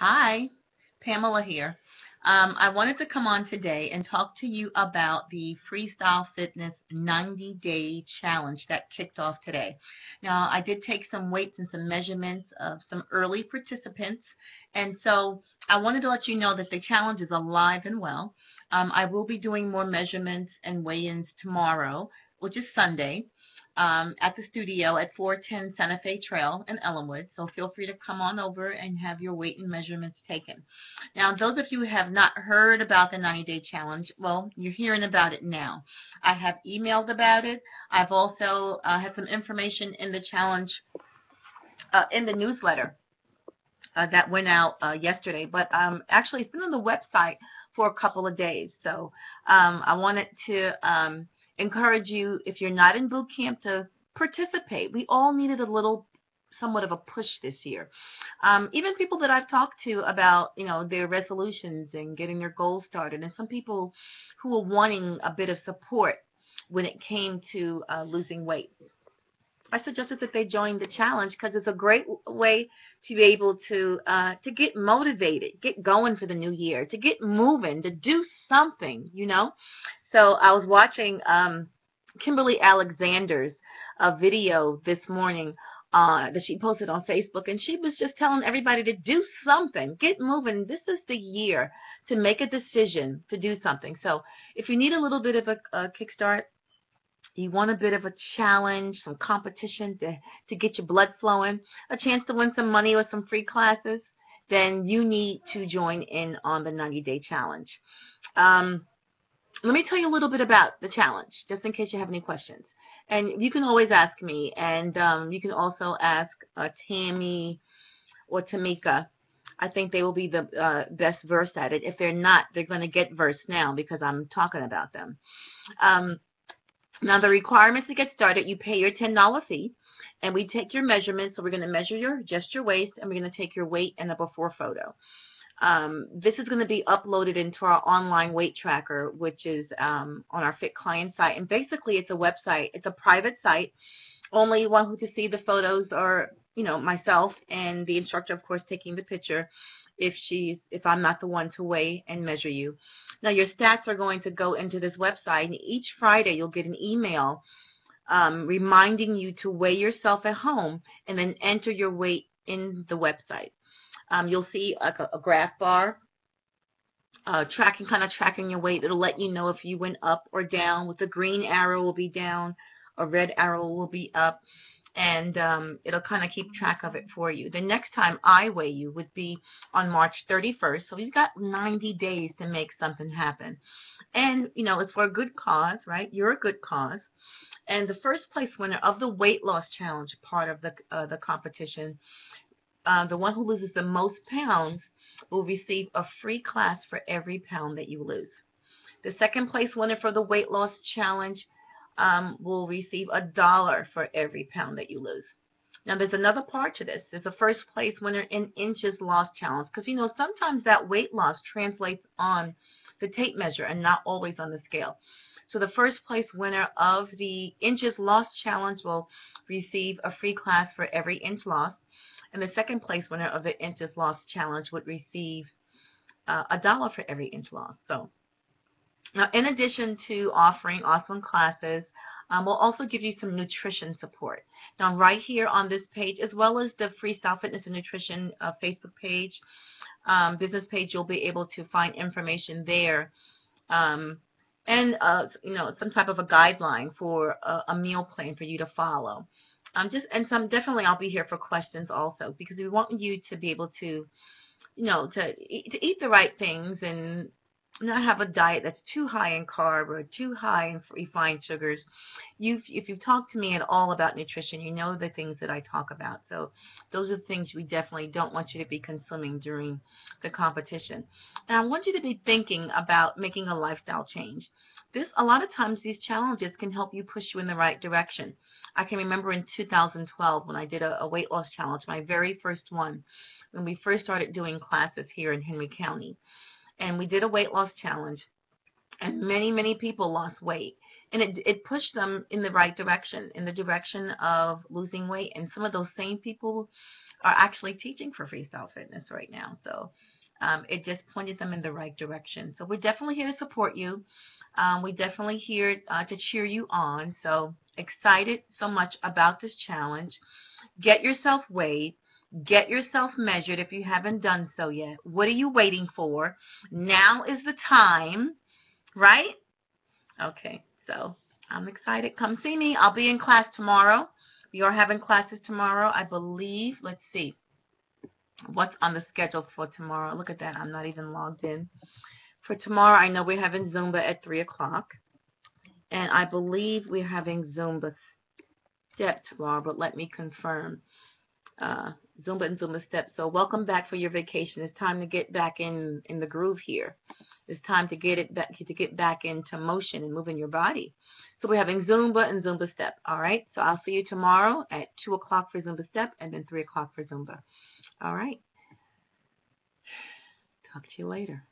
Hi, Pamela here. Um, I wanted to come on today and talk to you about the Freestyle Fitness 90 Day Challenge that kicked off today. Now, I did take some weights and some measurements of some early participants, and so I wanted to let you know that the challenge is alive and well. Um, I will be doing more measurements and weigh ins tomorrow, which is Sunday um, at the studio at 410 Santa Fe Trail in Ellenwood. So feel free to come on over and have your weight and measurements taken. Now, those of you who have not heard about the 90 Day Challenge, well, you're hearing about it now. I have emailed about it. I've also uh, had some information in the challenge uh, in the newsletter uh, that went out uh, yesterday, but um, actually it's been on the website for a couple of days. So um, I wanted to um, encourage you, if you're not in boot camp, to participate. We all needed a little somewhat of a push this year. Um, even people that I've talked to about, you know, their resolutions and getting their goals started, and some people who are wanting a bit of support when it came to uh, losing weight. I suggested that they join the challenge because it's a great way to be able to uh, to get motivated, get going for the new year, to get moving, to do something, you know. So I was watching um, Kimberly Alexander's uh, video this morning uh, that she posted on Facebook, and she was just telling everybody to do something, get moving. This is the year to make a decision to do something. So if you need a little bit of a, a kickstart, you want a bit of a challenge, some competition to, to get your blood flowing, a chance to win some money with some free classes, then you need to join in on the 90 day challenge. Um, let me tell you a little bit about the challenge, just in case you have any questions. And you can always ask me, and um, you can also ask uh, Tammy or Tamika. I think they will be the uh, best versed at it. If they're not, they're going to get versed now because I'm talking about them. Um, now, the requirements to get started, you pay your $10 fee, and we take your measurements. So we're going to measure your just your waist, and we're going to take your weight and a before photo. Um, this is going to be uploaded into our online weight tracker, which is um, on our Fit Client site. And basically, it's a website. It's a private site. Only one who can see the photos are, you know, myself and the instructor, of course, taking the picture. If she's, if I'm not the one to weigh and measure you. Now, your stats are going to go into this website, and each Friday you'll get an email um, reminding you to weigh yourself at home and then enter your weight in the website um, you'll see like a, a graph bar uh, tracking, kind of tracking your weight. It'll let you know if you went up or down. With the green arrow will be down, a red arrow will be up, and um, it'll kind of keep track of it for you. The next time I weigh you would be on March 31st, so you've got 90 days to make something happen. And, you know, it's for a good cause, right? You're a good cause. And the first place winner of the weight loss challenge part of the uh, the competition uh, the one who loses the most pounds will receive a free class for every pound that you lose. The second place winner for the weight loss challenge um, will receive a dollar for every pound that you lose. Now, there's another part to this. There's a first place winner in inches lost challenge because, you know, sometimes that weight loss translates on the tape measure and not always on the scale. So the first place winner of the inches lost challenge will receive a free class for every inch lost. And the second place winner of the inches lost challenge would receive uh, a dollar for every inch lost. So now, in addition to offering awesome classes, um, we'll also give you some nutrition support. Now, right here on this page, as well as the Freestyle Fitness and Nutrition uh, Facebook page, um, business page, you'll be able to find information there. Um, and, uh, you know, some type of a guideline for a, a meal plan for you to follow. Um, just and some definitely I'll be here for questions also because we want you to be able to, you know, to eat, to eat the right things and not have a diet that's too high in carb or too high in refined sugars. You've, if you've talked to me at all about nutrition, you know the things that I talk about. So those are the things we definitely don't want you to be consuming during the competition. And I want you to be thinking about making a lifestyle change. This, a lot of times these challenges can help you push you in the right direction. I can remember in 2012 when I did a, a weight loss challenge, my very first one, when we first started doing classes here in Henry County. And we did a weight loss challenge, and many, many people lost weight. and it it pushed them in the right direction, in the direction of losing weight. And some of those same people are actually teaching for freestyle fitness right now. So um, it just pointed them in the right direction. So we're definitely here to support you. Um, we definitely here uh, to cheer you on. So excited so much about this challenge. Get yourself weighed. Get yourself measured if you haven't done so yet. What are you waiting for? Now is the time, right? Okay, so I'm excited. Come see me. I'll be in class tomorrow. We are having classes tomorrow, I believe. Let's see what's on the schedule for tomorrow. Look at that. I'm not even logged in. For tomorrow, I know we're having Zumba at 3 o'clock. And I believe we're having Zumba step tomorrow, but let me confirm. Uh, Zumba and Zumba step. So welcome back for your vacation. It's time to get back in, in the groove here. It's time to get it back to get back into motion and moving your body. So we're having Zumba and Zumba step. All right. So I'll see you tomorrow at two o'clock for Zumba step and then three o'clock for Zumba. All right. Talk to you later.